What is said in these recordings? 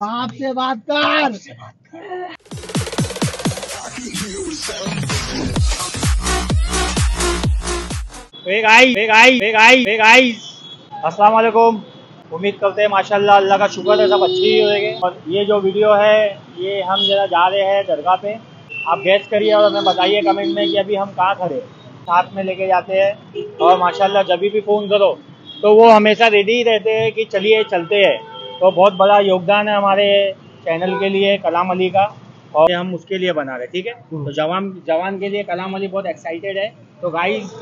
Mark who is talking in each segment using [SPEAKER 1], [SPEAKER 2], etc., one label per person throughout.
[SPEAKER 1] बाप से बात कर।
[SPEAKER 2] उम्मीद करते हैं, माशाल्लाह, अल्लाह का शुक्र है, सब अच्छे ही होंगे। और ये जो वीडियो है, ये हम जरा जा रहे हैं दरगाह पे। आप गैस करिए और हमें बताइए कमेंट में कि अभी हम कहाँ खड़े साथ में लेके जाते हैं। और माशाल्लाह, जब भी फ़ोन करो तो वो हमेशा रेडी रहते हैं कि चलिए चलते हैं। तो बहुत बड़ा योगदान है हमारे चैनल के लिए कलाम अली का और हम उसके लिए बना रहे ठीक है? तो जवान जवान के लिए कलाम अली बहुत एक्साइटेड है। तो गाइस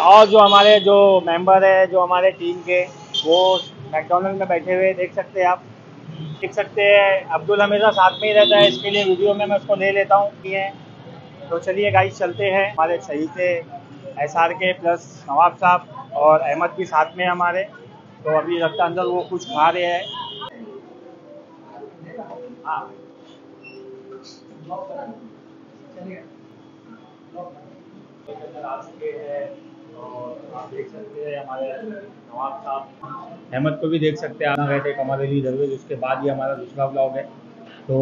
[SPEAKER 2] और जो हमारे जो मेंबर है जो हमारे टीम के वो मैकडोनल्ड में बैठे हुए देख सकते हैं आप। देख सकते हैं अब्दुल हमेशा साथ में ही रहता है इसके लिए वीडियो में मैं उसको ले लेता हूँ तो चलिए गाइस चलते हैं। हमारे सही से एस के प्लस नवाब साहब। और अहमद भी साथ में हैं हमारे। तो अभी लगता है अंदर वो कुछ खा रहे हैं। हाँ। आ चुके हैं और आप देख सकते हैं हमारे नवाब साहब अहमद को भी देख सकते हैं। गए थे कमर अली दरवेज उसके बाद ये हमारा दूसरा ब्लॉग है। तो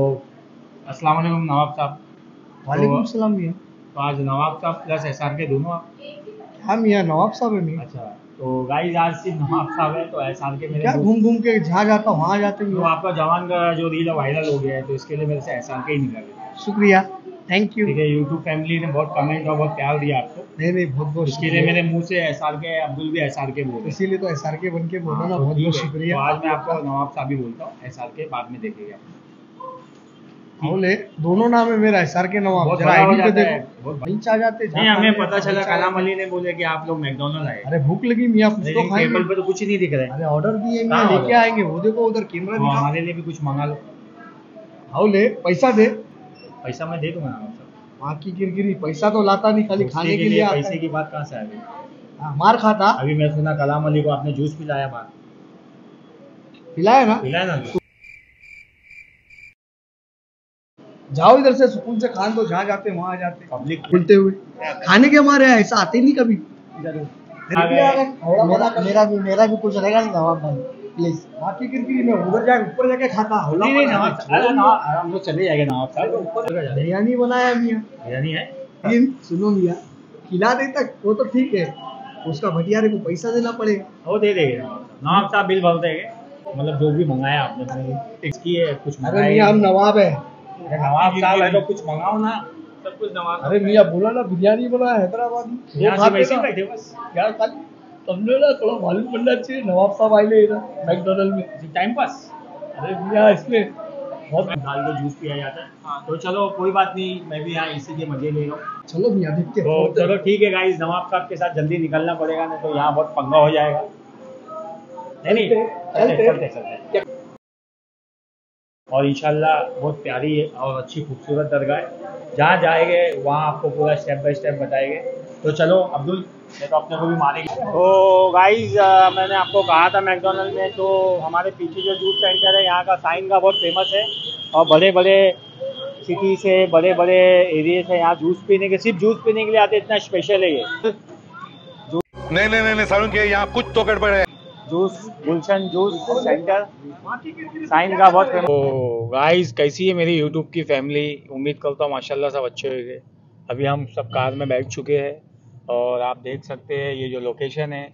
[SPEAKER 2] अस्सलाम वालेकुम नवाब साहब।
[SPEAKER 1] वालेकुम सलाम मियाँ
[SPEAKER 2] तो आज नवाब साहब प्लस एस आर के दोनों आप।
[SPEAKER 1] हाँ मियाँ नवाब साहब है मियाँ
[SPEAKER 2] अच्छा तो गाइस आज सिर्फ़ नवाब साहब है तो आर के मेरे
[SPEAKER 1] क्या घूम घूम के जहाँ जाता हूँ वहाँ जाते
[SPEAKER 2] हैं
[SPEAKER 1] तो
[SPEAKER 2] आपका जवान का जो रील है वायरल हो गया है तो इसके लिए मेरे से आर के ही निकल
[SPEAKER 1] शुक्रिया। थैंक यू
[SPEAKER 2] ठीक है यूट्यूब फैमिली ने बहुत कमेंट और बहुत प्यार दिया आपको।
[SPEAKER 1] नहीं नहीं बहुत बहुत
[SPEAKER 2] इसके लिए मेरे मुँह से एस आर के अब्दुल भी एस आर के बोल हैं।
[SPEAKER 1] इसीलिए तो एस आर के बन के बोला ना
[SPEAKER 2] तो
[SPEAKER 1] बहुत बहुत शुक्रिया।
[SPEAKER 2] तो आज मैं आपको नवाब साहब ही बोलता हूँ एस आर के बाद में देखेगा
[SPEAKER 1] बोले दोनों नाम है मेरा एस आर के नवाब। जरा आईडी पे देखो।
[SPEAKER 2] बहुत
[SPEAKER 1] नीचे आ जाते
[SPEAKER 2] नहीं हमें पता चला कलाम अली ने बोले कि आप लोग मैकडोनल्ड आए।
[SPEAKER 1] अरे भूख लगी मियाँ कुछ तो खाएँगे।
[SPEAKER 2] टेबल पे तो कुछ ही नहीं दिख रहा है।
[SPEAKER 1] अरे ऑर्डर दिए मियाँ लेके आएँगे। वो देखो उधर कैमरा
[SPEAKER 2] तो
[SPEAKER 1] दिखा।
[SPEAKER 2] हमारे लिए भी कुछ मंगा लो।
[SPEAKER 1] आओ ले पैसा दे।
[SPEAKER 2] पैसा मैं दे दूँगा साहब
[SPEAKER 1] वहाँ की किरकिरी पैसा तो लाता नहीं खाली खाने के लिए
[SPEAKER 2] पैसे की बात कहाँ से आ गई?
[SPEAKER 1] हाँ, मार खाता।
[SPEAKER 2] अभी मैं सुना कलाम अली को आपने जूस पिलाया बात
[SPEAKER 1] पिलाया ना?
[SPEAKER 2] पिलाया ना?
[SPEAKER 1] जाओ इधर से सुकून से खान दो जहाँ जाते वहाँ आ जाते
[SPEAKER 2] पब्लिक
[SPEAKER 1] खुलते हुए। खाने के हमारे यहाँ ऐसा आते ही नहीं कभी। मेरा मेरा भी मेरा भी कुछ रहेगा नहीं नवाब भाई। प्लीज़ में उधर जाके ऊपर जाके खाता।
[SPEAKER 2] नहीं नहीं
[SPEAKER 1] है।
[SPEAKER 2] हम लोग चले जाएँगे नवाब साहब। ऊपर
[SPEAKER 1] बिरयानी बनाया मियाँ
[SPEAKER 2] बिरयानी है?
[SPEAKER 1] लेकिन सुनो मियाँ खिला दे तक वो तो ठीक है। उसका भटियारे को पैसा देना पड़ेगा।
[SPEAKER 2] वो दे देंगे नवाब। साहब बिल भर देंगे। मतलब जो भी मंगाया आपने मैंने टिक्स की है कुछ
[SPEAKER 1] अरे हम नवाब है।
[SPEAKER 2] नवाब साहब है तो कुछ मंगाओ ना। सब कुछ नवाब
[SPEAKER 1] अरे मियाँ बोला ना बिरयानी बनाया हैदराबादी मालूम पड़ना चाहिए नवाब साहब आए मैकडोनल्ड में।
[SPEAKER 2] टाइम पास
[SPEAKER 1] अरे मियाँ इसमें बहुत
[SPEAKER 2] दाल को जूस पिया जाता है। तो चलो कोई बात नहीं मैं भी यहाँ इसी के मज़े ले रहा हूँ।
[SPEAKER 1] चलो मियाँ देखते
[SPEAKER 2] तो चलो ठीक है गाइस नवाब साहब के साथ जल्दी निकलना पड़ेगा नहीं तो यहाँ बहुत पंगा हो जाएगा। नहीं नहीं
[SPEAKER 1] चलते
[SPEAKER 2] चलते और इंशाल्लाह बहुत प्यारी है और अच्छी खूबसूरत दरगाह है। जहाँ जाएँगे वहाँ आपको पूरा स्टेप बाय स्टेप बताएँगे। तो चलो अब्दुल ये तो अपने को भी मारेंगे। तो गाइज़ मैंने आपको कहा था मैकडोनल्ड में तो हमारे पीछे जो जूस सेंटर है यहाँ का साइन का बहुत फ़ेमस है। और बड़े बड़े सिटी से बड़े बड़े एरिए से यहाँ जूस पीने के सिर्फ़ जूस पीने के लिए आते इतना स्पेशल है ये।
[SPEAKER 3] नहीं नहीं नहीं नहीं सारुण के यहाँ कुछ तो गड़बड़ है।
[SPEAKER 2] Juice, Gulshan juice centre. Sign का बहुत फ़ेमस तो गाइस कैसी है मेरी यूट्यूब की फैमिली उम्मीद करता हूँ, माशाल्लाह सब अच्छे होंगे अभी हम सब कार में बैठ चुके हैं और आप देख सकते हैं, ये जो लोकेशन है,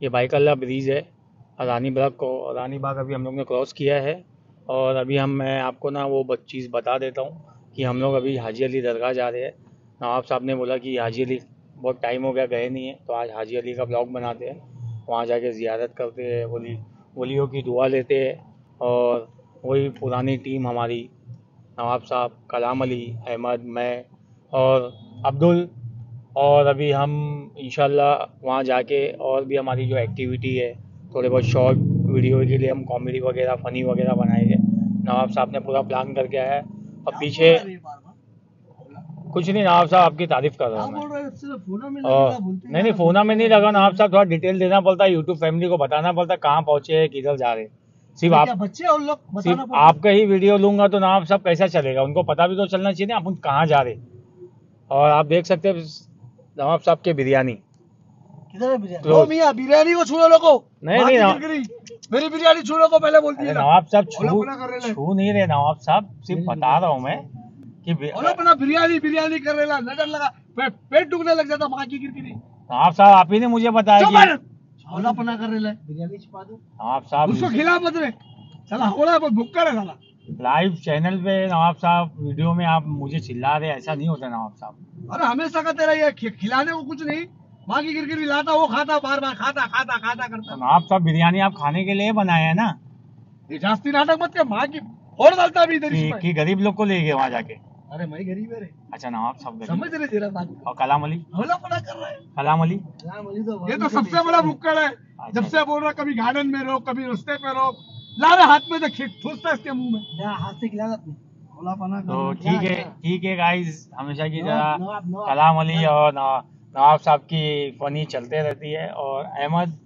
[SPEAKER 2] ये बाइकल्ला ब्रिज है रानी बाग को। रानी बाग अभी हम लोग ने क्रॉस किया है और अभी हम, मैं आपको ना वो चीज़ बता देता हूँ कि हम लोग अभी हाजी अली दरगाह जा रहे हैं। नवाब साहब ने बोला कि हाजी अली, बहुत टाइम हो गया, गए नहीं है तो आज हाजी अली का ब्लॉग बनाते हैं। वहाँ जाके ज़ियारत करते हैं, वली, वलियों की दुआ लेते हैं और वही पुरानी टीम हमारी, नवाब साहब, कलाम अली, अहमद, मैं और अब्दुल और अभी हम इंशाल्लाह वहाँ जाके और भी हमारी जो एक्टिविटी है, थोड़े बहुत शॉर्ट वीडियो के लिए हम कॉमेडी वगैरह फ़नी वगैरह बनाएँगे। नवाब साहब ने पूरा प्लान करके आया है और पीछे कुछ नहीं नवाब साहब आपकी तारीफ़ कर रहा हूँ मैं। नहीं नहीं फोना में नहीं लगा नवाब साहब थोड़ा डिटेल देना पड़ता है यूट्यूब फैमिली को बताना पड़ता है कहाँ पहुँचे हैं किधर जा रहे हैं। सिर्फ़ आप
[SPEAKER 1] बच्चे और लोग?
[SPEAKER 2] सिर्फ़ आपका ही वीडियो लूँगा तो नवाब साहब कैसा चलेगा? उनको पता भी तो चलना चाहिए ना अपन कहाँ जा रहे और आप देख सकते हैं नवाब साहब के बिरयानी।
[SPEAKER 1] बिरयानी? को छू लोगो
[SPEAKER 2] नहीं, नहीं।
[SPEAKER 1] मेरी बिरयानी छू लो को पहले बोलती है
[SPEAKER 2] नवाब साहब। छू नहीं रहे नवाब साहब सिर्फ़ बता रहा हूँ मैं। कि
[SPEAKER 1] अपना बिरयानी बिरयानी कर रहे नज़र लगा पे, पेट दुखने लग जाता माँ की गिरगिरी
[SPEAKER 2] नवाब साहब आप ही ने मुझे बताया कि
[SPEAKER 1] कर छोला अपना कर रहे बिरयानी छुपा दो?
[SPEAKER 2] नवाब साहब
[SPEAKER 1] उसको खिला मत रे। चला होला बहुत भुक्का है साला।
[SPEAKER 2] लाइव चैनल पे नवाब साहब वीडियो में आप मुझे चिल्ला रहे ऐसा नहीं होता नवाब साहब।
[SPEAKER 1] अरे हमेशा का तेरा ये खिलाने को कुछ नहीं। माँ की गिरगिरी लाता वो खाता बार बार खाता खाता खाता
[SPEAKER 2] तो
[SPEAKER 1] करता
[SPEAKER 2] नवाब साहब बिरयानी आप खाने के लिए बनाया है ना?
[SPEAKER 1] ये जास्ती नाटक मत कर माँ की और डालता भी इधर
[SPEAKER 2] कि, कि गरीब लोग को ले गए वहाँ जाके।
[SPEAKER 1] अरे मैं गरीब है रे।
[SPEAKER 2] अच्छा नवाब साहब गरीब।
[SPEAKER 1] समझ रहे तेरा बात?
[SPEAKER 2] और कलाम अली
[SPEAKER 1] होला अपना कर रहा है।
[SPEAKER 2] कलाम अली कलाम अली तो
[SPEAKER 1] ये तो सबसे बड़ा भुक्कड़ है। जब से बोल रहा कभी गार्डन में रोक कभी रास्ते पे रोक। ला रहे हाथ में तो खींच ठूसता इसके मुँह में। हाथ से खिला
[SPEAKER 2] तो ठीक है ठीक है गाइस हमेशा की तरह। कलाम अली और नवा- नवाब साहब की फनी चलते रहती है। और अहमद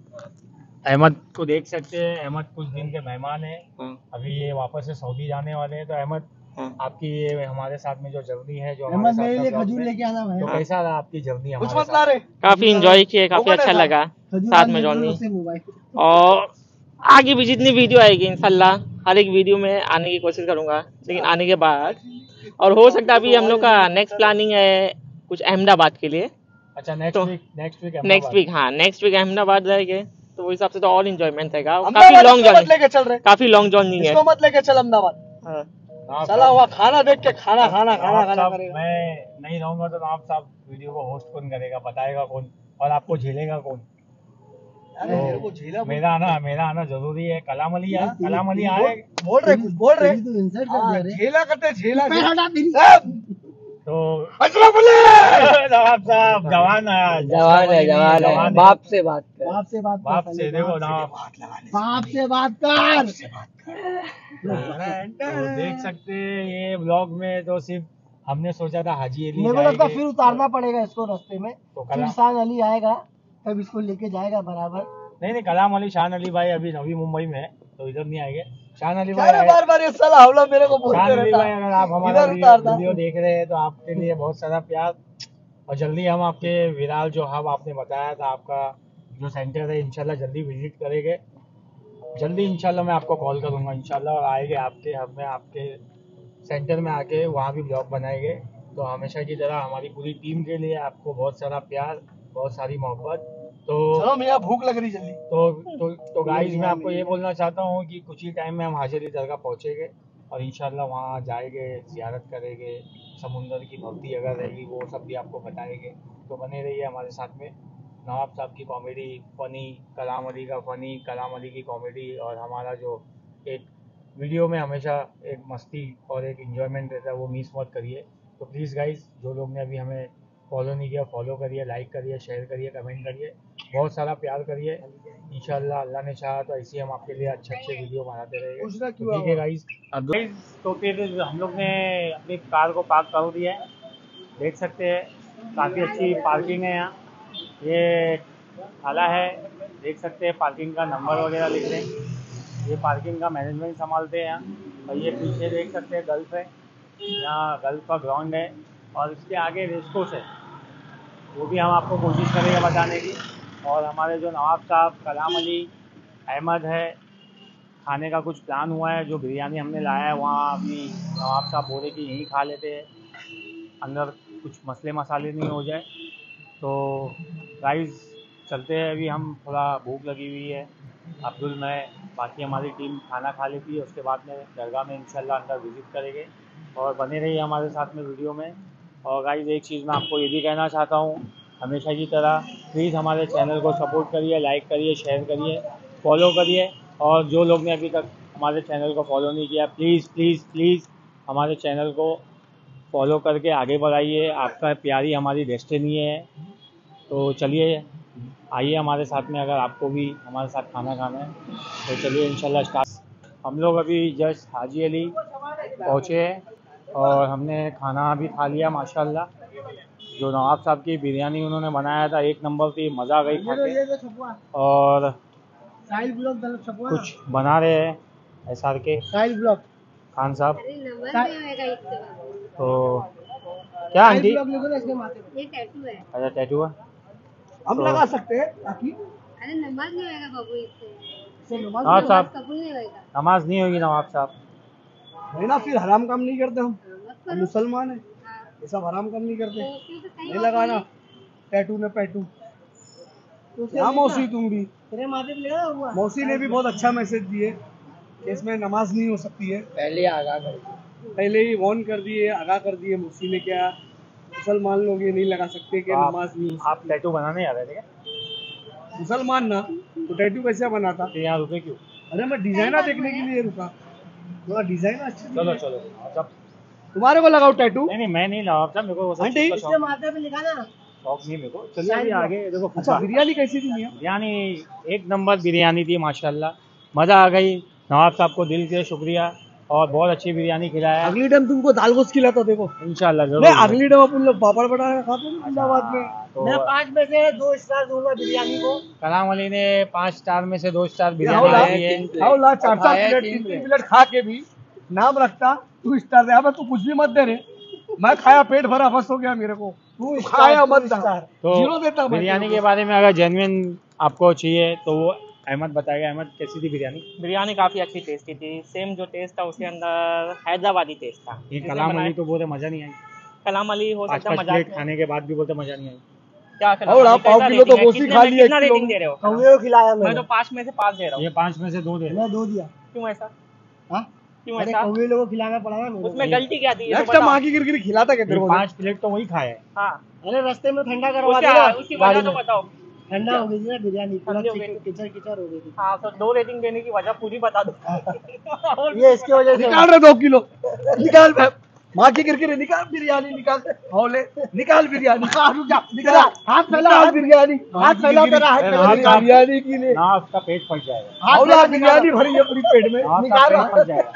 [SPEAKER 2] अहमद को देख सकते हैं। अहमद कुछ दिन के मेहमान हैं। अभी ये वापस से सऊदी जाने वाले हैं। तो अहमद आपकी ये हमारे साथ में जो जर्नी है जो हमारे साथ
[SPEAKER 1] मेरे खजूर लेके आना
[SPEAKER 2] तो कैसा रहा आपकी जर्नी
[SPEAKER 1] कुछ मत ला
[SPEAKER 2] साथ?
[SPEAKER 1] रे
[SPEAKER 4] काफ़ी इंजॉय किए काफ़ी
[SPEAKER 1] है
[SPEAKER 4] अच्छा लगा साथ में
[SPEAKER 1] मोबाइल
[SPEAKER 4] और आगे भी जितनी वीडियो आएगी इंशाल्लाह हर एक वीडियो में आने की कोशिश करूँगा लेकिन आने के बाद। और हो सकता है अभी हम लोग का नेक्स्ट प्लानिंग है कुछ अहमदाबाद के लिए।
[SPEAKER 2] अच्छा नेक्स्ट
[SPEAKER 4] तो-
[SPEAKER 2] week next week
[SPEAKER 4] next week हाँ नेक्स्ट वीक अहमदाबाद जाएँगे तो वो हिसाब से तो और इंजॉयमेंट रहेगा। काफ़ी लॉन्ग जर्नी
[SPEAKER 1] चल रहे।
[SPEAKER 4] काफ़ी लॉन्ग जर्नी है।
[SPEAKER 1] मत लेके चल अहमदाबाद।
[SPEAKER 4] हाँ।
[SPEAKER 1] चला हुआ खाना देख के खाना खाना खाना खाना करेगा।
[SPEAKER 2] मैं नहीं रहूँगा तो नवाब साहब वीडियो को होस्ट कौन करेगा बताएगा कौन? और आपको झेलेगा कौन?
[SPEAKER 1] को झेला
[SPEAKER 2] तो मेरा आना मेरा आना ज़रूरी है। कलाम अली आ- कलाम अली आए।
[SPEAKER 1] बोल रहे कुछ बोल रहे। हाँ, झेला करते झेला
[SPEAKER 2] तो जवान है
[SPEAKER 4] जवान है। जवान है। बाप से बात।
[SPEAKER 1] बाप से बात
[SPEAKER 2] बाप से देखो नवाब
[SPEAKER 1] बाप से बात कर।
[SPEAKER 2] तो देख सकते हैं ये ब्लॉग में तो सिर्फ़ हमने सोचा था हाजी अली
[SPEAKER 1] मेरे को लगता फिर उतारना पड़ेगा इसको रास्ते में।
[SPEAKER 2] तो
[SPEAKER 1] फिर शान अली आएगा तब इसको लेके जाएगा बराबर।
[SPEAKER 2] नहीं नहीं कलाम अली शान अली भाई अभी नवी मुंबई में है तो इधर नहीं आएँगे। शान अली भाई
[SPEAKER 1] बार बार ये साला हमला मेरे को बोलते रहता
[SPEAKER 2] भाई अगर आप हमारा वीडियो देख रहे हैं तो आपके लिए बहुत सारा प्यार। और जल्दी हम आपके विराल जो हब आपने बताया था आपका जो सेंटर है इंशाल्लाह जल्दी विज़िट करेंगे। जल्दी इंशाल्लाह मैं आपको कॉल करूँगा इंशाल्लाह और आएँगे आपके हब में आपके सेंटर में आके वहाँ भी ब्लॉग बनाएँगे। तो हमेशा की तरह हमारी पूरी टीम के लिए आपको बहुत सारा प्यार बहुत सारी मोहब्बत। तो
[SPEAKER 1] चलो मियाँ भूख लग रही जल्दी।
[SPEAKER 2] तो तो तो गाइस मैं आपको ये बोलना चाहता हूँ कि कुछ ही टाइम में हम हाजिर दरगाह पहुँचेंगे और इंशाल्लाह वहाँ जाएँगे जियारत करेंगे। समुंदर की भक्ति अगर रहेगी वो सब भी आपको बताएँगे। तो बने रहिए हमारे साथ में। नवाब साहब की कॉमेडी फनी कलाम अली का फनी कलाम अली की कॉमेडी और हमारा जो एक वीडियो में हमेशा एक मस्ती और एक इंजॉयमेंट रहता है वो मिस मत करिए। तो प्लीज़ गाइज़ जो लोग ने अभी हमें फॉलो नहीं किया फॉलो करिए लाइक करिए शेयर करिए कमेंट करिए। बहुत सारा प्यार करिए। इंशाल्लाह अल्लाह ने चाहा तो ऐसे ही हम आपके लिए अच्छे अच्छे वीडियो बनाते रहेंगे। तो ठीक है गाइस अब तो फिर हम लोग ने अपनी कार को पार्क कर दिया है। देख सकते हैं काफ़ी अच्छी पार्किंग है यहाँ। ये थाला है, देख सकते हैं पार्किंग का नंबर वगैरह लिख रहे हैं। ये पार्किंग का मैनेजमेंट संभालते हैं यहाँ। और ये पीछे देख सकते हैं गल्फ है। यहाँ गल्फ का ग्राउंड है। और इसके आगे रेस्कोस है। वो भी हम आपको कोशिश करेंगे बताने की। और हमारे जो नवाब साहब, कलाम अली, अहमद है, खाने का कुछ प्लान हुआ है, जो बिरयानी हमने लाया है, वहाँ अभी नवाब साहब बोले कि यहीं खा लेते हैं। अंदर कुछ मसले मसाले नहीं हो जाए। तो गाइस चलते हैं अभी, हम थोड़ा भूख लगी हुई है। अब्दुल, मैं, बाकी हमारी टीम खाना खा लेती है, उसके बाद में दरगाह में इंशाल्लाह अंदर विज़िट करेंगे। और बने रहिए हमारे साथ में वीडियो में। और गाइस एक चीज़ मैं आपको ये भी कहना चाहता हूँ, हमेशा की तरह प्लीज़ हमारे चैनल को सपोर्ट करिए लाइक करिए शेयर करिए फॉलो करिए। और जो लोग ने अभी तक हमारे चैनल को फॉलो नहीं किया प्लीज़ प्लीज़ प्लीज़ हमारे चैनल को फॉलो करके आगे बढ़ाइए। आपका प्यारी हमारी डेस्टिनी है। तो चलिए आइए हमारे साथ में अगर आपको भी हमारे साथ खाना खाना है तो चलिए इंशाल्लाह स्टार्ट हम लोग अभी जस्ट हाजी अली पहुँचे हैं और हमने खाना भी खा लिया माशाल्लाह। जो नवाब साहब की बिरयानी उन्होंने बनाया था एक नंबर थी मज़ा आ गई खा के और कुछ बना रहे हैं एस आर के खान साहब।
[SPEAKER 5] नंबर भी होएगा एक तो
[SPEAKER 2] तो क्या आंटी?
[SPEAKER 5] है।
[SPEAKER 2] अच्छा टैटू है?
[SPEAKER 1] हम
[SPEAKER 2] तो-
[SPEAKER 1] लगा सकते हैं ताकि
[SPEAKER 5] अरे नमाज़ नहीं होएगा बाबू इससे।
[SPEAKER 1] इससे नमाज़
[SPEAKER 2] हाँ
[SPEAKER 1] नहीं
[SPEAKER 2] साहब।
[SPEAKER 5] कबूल नहीं होएगा।
[SPEAKER 2] नमाज़ नहीं होगी नवाब साहब।
[SPEAKER 1] है ना फिर हराम काम नहीं करते हम। हम मुसलमान है।
[SPEAKER 5] हाँ।
[SPEAKER 1] ये सब हराम काम नहीं करते।
[SPEAKER 5] तो तो
[SPEAKER 1] नहीं लगाना।
[SPEAKER 5] है।
[SPEAKER 1] टैटू ने पैटू। क्या मौसी तुम भी।
[SPEAKER 5] तेरे माथे पे लगा हुआ।
[SPEAKER 1] मौसी ने भी बहुत अच्छा मैसेज दिए कि इसमें नमाज़ नहीं हो सकती है।
[SPEAKER 4] पहले आगा कर
[SPEAKER 1] पहले ही वार्न कर दिए आगाह कर दिए मौसी ने क्या। मुसलमान लोग ये नहीं लगा सकते कि नमाज़ नहीं
[SPEAKER 2] आप टैटू बनाने आ रहे थे क्या?
[SPEAKER 1] मुसलमान ना तो टैटू कैसे बनाता
[SPEAKER 2] फिर यहाँ रुके क्यों?
[SPEAKER 1] अरे मैं डिज़ाइनर देखने के लिए रुका। थोड़ा डिज़ाइन अच्छा
[SPEAKER 2] चलो चलो सब
[SPEAKER 1] तुम्हारे को लगाओ टैटू
[SPEAKER 2] नहीं नहीं मैं नहीं नवाब साहब मेरे को वो सब
[SPEAKER 1] आंटी, इसके
[SPEAKER 5] माथे पे लिखा ना
[SPEAKER 2] शौक नहीं मेरे को। चलिए अभी आगे देखो
[SPEAKER 1] अच्छा बिरयानी कैसी थी मियाँ
[SPEAKER 2] बिरयानी एक नंबर बिरयानी थी माशाल्लाह। मज़ा आ गई। नवाब साहब को दिल से शुक्रिया। और बहुत अच्छी बिरयानी खिलाया
[SPEAKER 1] अगली टाइम तुमको दाल गोश्त खिलाता देखो।
[SPEAKER 2] इंशाल्लाह ज़रूर।
[SPEAKER 1] अगली टाइम अपन लोग पापड़ बटा खाते हैं अहमदाबाद में।
[SPEAKER 2] तो
[SPEAKER 5] पाँच में से दो स्टार दूँगा बिरयानी को।
[SPEAKER 2] कलाम अली ने पाँच स्टार में से दो स्टार बिरयानी है।
[SPEAKER 1] चार चार प्लेट खा के भी नाम रखता तू स्टार दे। अबे तू कुछ भी मत दे रे। मैं खाया पेट भरा बस हो गया मेरे को। तू खाया मत
[SPEAKER 2] तो
[SPEAKER 1] ज़ीरो देता
[SPEAKER 2] बिरयानी के बारे में अगर जेनविन आपको चाहिए तो वो अहमद बताएगा अहमद कैसी थी बिरयानी?
[SPEAKER 4] बिरयानी काफ़ी अच्छी टेस्टी थी। सेम जो टेस्ट था उसके अंदर हैदराबादी टेस्ट था।
[SPEAKER 2] ये कलाम अली तो बोलते मज़ा नहीं आई।
[SPEAKER 4] कलाम अली हो सकता मज़ाक
[SPEAKER 2] खाने के बाद भी बोलते मज़ा नहीं आई।
[SPEAKER 4] क्या
[SPEAKER 1] को। और आप पाव किलो तो गोश्त ही? खा लिया
[SPEAKER 4] कितना रेटिंग दे रहे हो?
[SPEAKER 1] कौवे को खिलाया
[SPEAKER 4] मैं तो पाँच में से पाँच दे रहा हूँ।
[SPEAKER 2] ये पाँच में से दो दे
[SPEAKER 1] मैं दो दिया।
[SPEAKER 4] क्यों ऐसा?
[SPEAKER 1] हाँ?
[SPEAKER 4] क्यों
[SPEAKER 1] अरे
[SPEAKER 4] ऐसा?
[SPEAKER 1] कौवे लोगों को खिलाना पड़ा ना
[SPEAKER 4] उसमें गलती क्या थी? ये तो
[SPEAKER 1] नेक्स्ट टाइम
[SPEAKER 4] बताओ।
[SPEAKER 1] आगे गिर गिर खिलाता क्या तेरे को?
[SPEAKER 2] पाँच प्लेट तो वही खाया हाँ।
[SPEAKER 1] अरे रास्ते में ठंडा करवा दिया।
[SPEAKER 4] उसकी वजह तो बताओ।
[SPEAKER 1] ठंडा हो गई थी ना बिरयानी पूरा
[SPEAKER 4] हो
[SPEAKER 1] किचर किचर हो गई थी।
[SPEAKER 4] हाँ तो दो रेटिंग देने की वजह पूरी बता दो।
[SPEAKER 1] ये इसकी वजह से निकाल रहे दो किलो। निकाल भाई। माँ की गिरगिरी निकाल बिरयानी निकाल। हौले निकाल बिरयानी। निकाल हाथ फैला हाथ बिरयानी। हाथ फैला तेरा हाथ फैला बिरयानी की ले।
[SPEAKER 2] ना उसका पेट फट जाएगा।
[SPEAKER 1] हौला बिरयानी भरी है पूरी पेट में। निकाल।
[SPEAKER 2] फट जाएगा।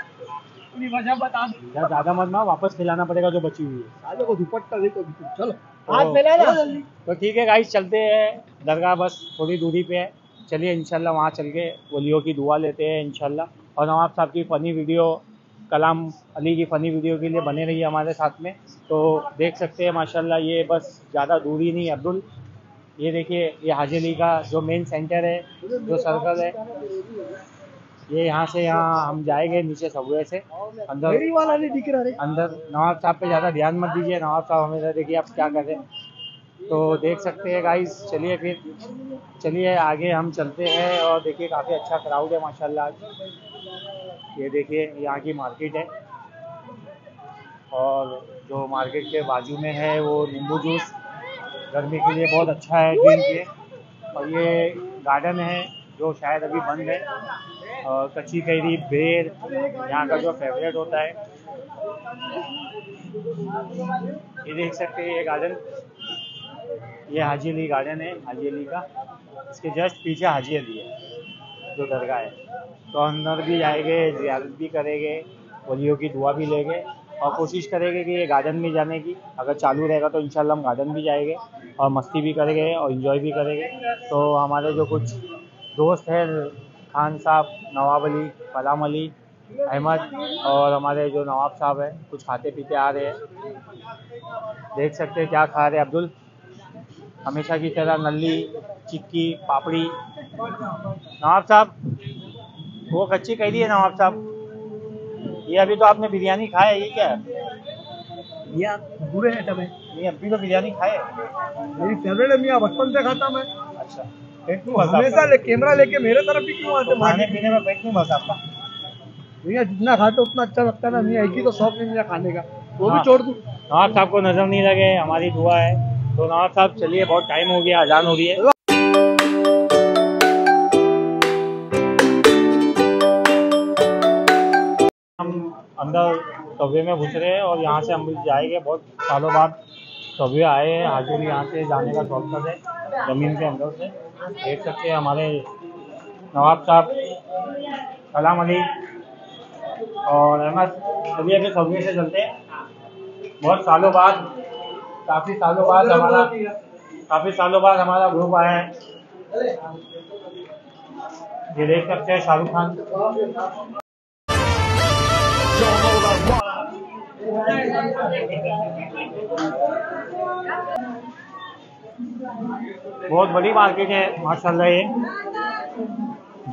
[SPEAKER 1] पूरी वजह बता दो।
[SPEAKER 2] ज़्यादा मत ना वापस खिलाना पड़ेगा जो बची हुई है।
[SPEAKER 1] को दुपट्टा देखो चलो।
[SPEAKER 2] हाथ
[SPEAKER 1] फैला ना?
[SPEAKER 2] तो ठीक है गाइस चलते हैं। दरगाह बस थोड़ी दूरी पे है। चलिए इंशाल्लाह वहाँ चल के वलियों की दुआ लेते हैं इंशाल्लाह। और नवाब साहब की फ़नी वीडियो कलाम अली की फ़नी वीडियो के लिए बने रहिए हमारे साथ में। तो देख सकते हैं माशाल्लाह ये बस ज़्यादा दूरी नहीं अब्दुल। ये देखिए ये हाजी अली का जो मेन सेंटर है जो सर्कल है। ये यहाँ से यहाँ हम जाएँगे नीचे सबवे से। अंदर
[SPEAKER 1] वाला नहीं दिख रहा रे।
[SPEAKER 2] अंदर नवाब साहब पे ज़्यादा ध्यान मत दीजिए। नवाब साहब हमेशा देखिए आप क्या कर। रहे हैं तो देख सकते हैं गाइस चलिए फिर। चलिए आगे हम चलते हैं और देखिए काफ़ी अच्छा क्राउड है माशाल्लाह। आज ये देखिए यहाँ की मार्केट है। और जो मार्केट के बाजू में है वो नींबू जूस गर्मी के लिए बहुत अच्छा है ड्रिंक के। और ये गार्डन है जो शायद अभी बंद है। और कच्ची कैरी बेर यहाँ का जो फेवरेट होता है। ये देख सकते हैं, ये गार्डन ये हाजी अली गार्डन है हाजी अली का। इसके जस्ट पीछे हाजी अली है, जो दरगाह है। तो अंदर भी जाएँगे, जियारत भी करेंगे वलियों की दुआ भी लेंगे और कोशिश करेंगे कि ये गार्डन में जाने की। अगर चालू रहेगा तो इंशाल्लाह हम गार्डन भी जाएँगे और मस्ती भी करेंगे और इन्जॉय भी करेंगे। तो हमारे जो कुछ दोस्त हैं खान साहब नवाब अली कलाम अली अहमद और हमारे जो नवाब साहब हैं कुछ खाते पीते आ रहे हैं। देख सकते हैं क्या खा रहे हैं अब्दुल। हमेशा की तरह नली चिक्की पापड़ी। नवाब साहब वो कच्ची कैदी है नवाब साहब। ये अभी तो आपने बिरयानी खाया है ये क्या है?
[SPEAKER 1] या बुरे है
[SPEAKER 2] ये अभी तो बिरयानी खाए
[SPEAKER 1] मेरी फेवरेट है मियाँ बचपन से खाता मैं।
[SPEAKER 2] अच्छा।
[SPEAKER 1] हमेशा ले कैमरा लेके मेरे तरफ़ भी क्यों आते
[SPEAKER 2] खाने पीने में पेट क्यों भरता आपका?
[SPEAKER 1] भैया जितना खाते उतना अच्छा लगता है ना मियाँ एक ही तो शौक नहीं मिला खाने का। वो भी
[SPEAKER 2] हाँ।
[SPEAKER 1] छोड़ दूँ?
[SPEAKER 2] नवाब साहब को नज़र नहीं लगे हमारी दुआ है। तो नवाब साहब चलिए बहुत टाइम हो गया अजान हो रही है। हम अंदर तवे में घुस रहे हैं और यहाँ से हम जाएँगे बहुत सालों बाद। तवे आए हैं हाजिर यहाँ से जाने का शौक है ज़मीन के अंदर से। देख सकते हैं हमारे नवाब साहब कलाम अली और अहमद चलिए अभी तवे से चलते हैं। बहुत सालों बाद, काफ़ी सालों बाद हमारा, काफ़ी सालों बाद हमारा ग्रुप आया है। ये देख सकते हैं शाहरुख खान। बहुत बड़ी मार्केट है माशाल्लाह ये।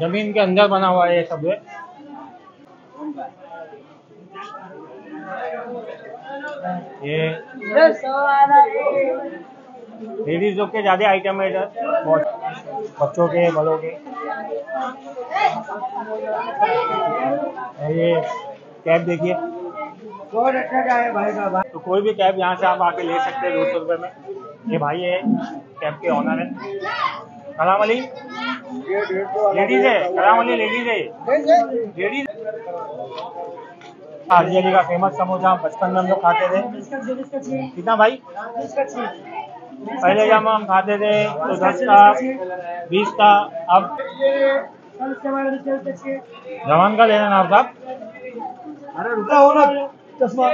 [SPEAKER 2] ज़मीन के अंदर बना हुआ है ये सब ये। लेडीज़ लोग के ज़्यादा आइटम है इधर बहुत। बच्चों के बड़ों के। ये कैब देखिए।
[SPEAKER 1] बहुत अच्छा है भाई का
[SPEAKER 2] तो कोई भी कैब यहाँ से आप आके ले सकते हैं दो सौ रुपये में। ये भाई है, कैब के ऑनर है। कलाम अली लेडीज़ है कलाम अली लेडीज़ है। लेडीज़ हाजी अली का फ़ेमस समोसा बचपन में हम लोग खाते थे। कितना भाई? पहले जब हम खाते थे तो दस का, बीस का, अब। जवान का लेना ना आप साहब
[SPEAKER 1] अरे रुका, हो ना। चश्मा।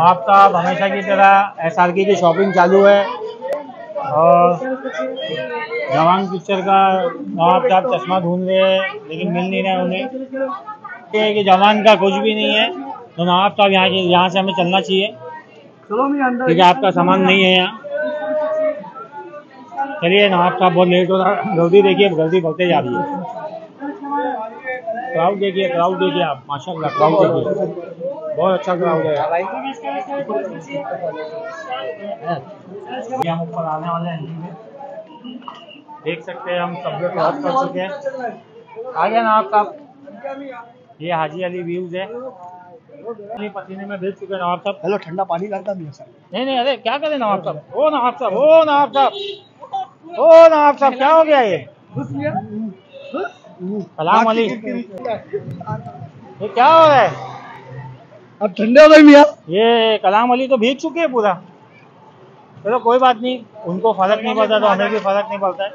[SPEAKER 2] आप साहब हमेशा की तरह एस आर की शॉपिंग चालू है और जवान पिक्चर का नवाब साहब चश्मा ढूंढ रहे हैं लेकिन मिल नहीं रहा है उन्हें। ये कि जवान का कुछ भी नहीं है तो नवाब साहब यहाँ के यहाँ से हमें चलना चाहिए।
[SPEAKER 1] चलो अंदर
[SPEAKER 2] क्योंकि आपका सामान नहीं है यहाँ। चलिए नवाब साहब बहुत लेट हो रहा है। जल्दी देखिए जल्दी बढ़ते जा रही है। क्राउड देखिए क्राउड देखिए आप। माशाल्लाह क्राउड देखिए। बहुत अच्छा ग्राउंड है। हम ऊपर आने वाले हैं में। देख सकते हैं हम सब लोग क्रॉस कर चुके हैं। आ गया ना आप साहब ये हाजी अली व्यूज़ है। पसीने में भेज चुके नवाब साहब
[SPEAKER 1] हेलो ठंडा पानी लाता भी है सर
[SPEAKER 2] नहीं नहीं अरे क्या करें नवाब साहब ओ नवाब साहब ओ नवाब साहब ओ नवाब साहब क्या हो गया ये? सलाम अली। ये क्या हो रहा है?
[SPEAKER 1] अब ठंडे हो गए मियाँ।
[SPEAKER 2] ये कलाम अली तो भीग चुके हैं पूरा। चलो, कोई बात नहीं, उनको फ़र्क नहीं पड़ता तो हमें भी फ़र्क नहीं पड़ता है।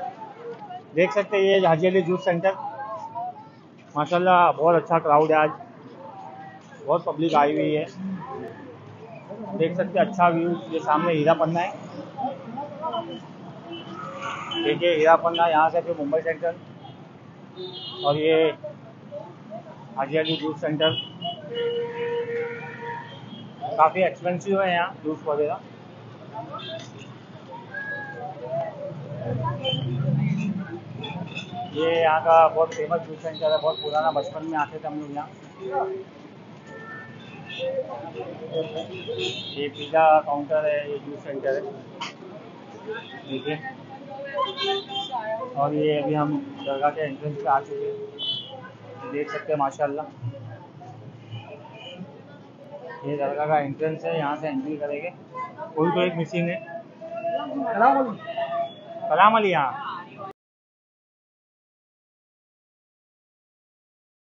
[SPEAKER 2] देख सकते ये हाजी अली जूस सेंटर। माशाल्लाह, बहुत अच्छा क्राउड है आज। बहुत पब्लिक आई हुई है। देख सकते अच्छा व्यू ये सामने हीरा पन्ना है। देखिए, हीरा पन्ना यहाँ से फिर मुंबई सेंटर। और ये हाजी अली जूस सेंटर। काफ़ी एक्सपेंसिव है यहाँ जूस वगैरह। ये यहाँ का बहुत फ़ेमस जूस सेंटर है, बहुत पुराना, बचपन में आते थे हम लोग यहाँ। ये पिज़्ज़ा काउंटर है, ये जूस सेंटर है। देखिए। और ये अभी हम दरगाह के एंट्रेंस पे आ चुके हैं। देख सकते हैं, माशाल्लाह। ये दरगाह का एंट्रेंस है यहाँ से एंट्री करेंगे। कोई तो एक मिसिंग है। कलाम अली। यहाँ